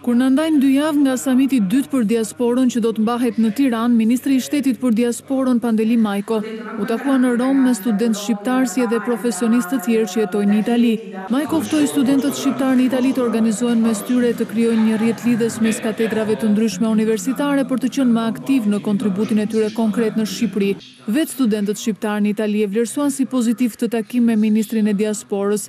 Kur na ndajnë dy javë nga samiti i dytë për diasporën që do të mbahet në Tiranë, ministri i Shtetit për Diasporën, Pandeli Majko, u takua në Romë me studentë shqiptarë si edhe profesionistë të tjerë që jetojnë në Itali. Majko ftoi studentët shqiptarë në Itali të organizohen mes tyre e të krijojnë një rrjet lidhës mes katedrave të ndryshme universitare për të qenë më aktivë në kontributin e tyre konkret në Shqipëri. Vetë studentët shqiptarë në Itali e vlerësuan si pozitiv këtë takim me ministrin e Diasporës.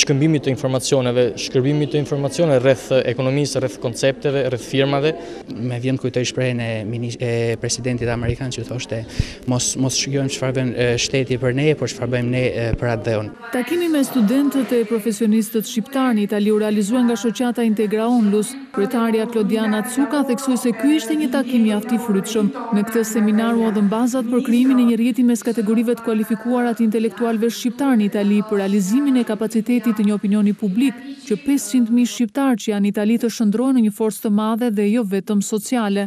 shkëmbimit të informacioneve, shkëmbimit të informacioneve rreth ekonomisë, rreth koncepteve, rreth firmave. Më vjen të kujtoj shprehjen e presidentit amerikan që thoshte mos, mos shikojmë çfarë bën shteti për ne, por çfarë bëjmë ne për atdheun. Takimi me studentët e profesionistët shqiptarë në Itali u realizua nga Shoqata Integra Onlus. Kryetarja Klodiana Cuka theksoi se ky ishte një takim mjaft i frytshëm. Në këtë seminar u hodhën bazat për krijimin e një rrjeti mes kategorive të kualifikuara të intelektualëve shqiptarë në Itali për realizimin e kapacitetit të një opinioni publik që pesëqind mijë shqiptarë që janë në Itali të shndërrohen në një forcë të madhe dhe jo vetëm sociale.